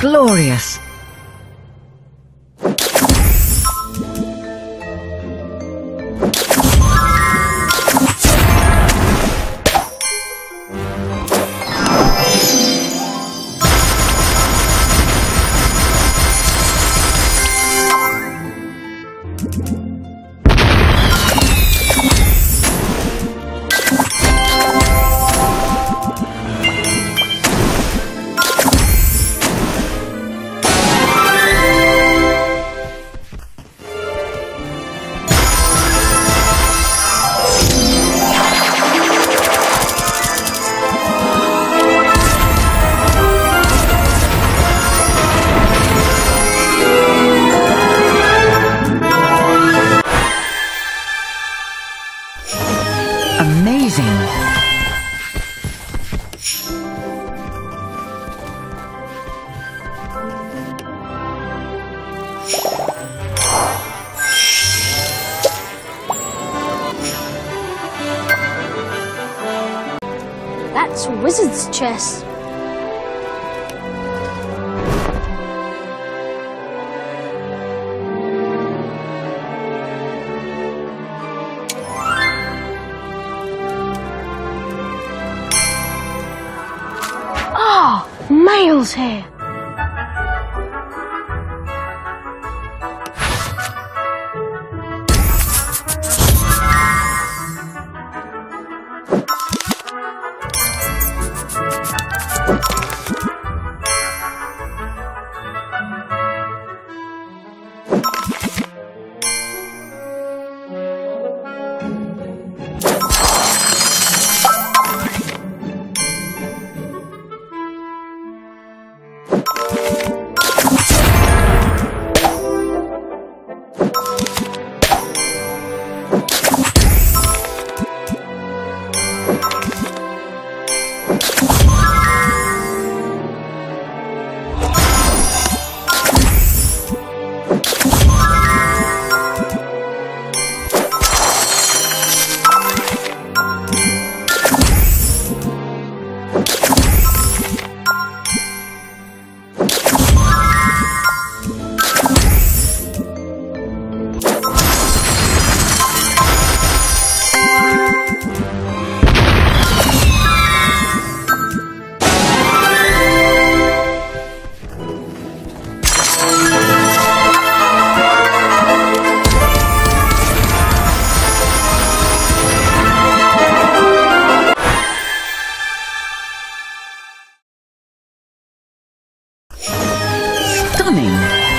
Glorious! That's wizard's chess. Ah, Mail's here. Stunning.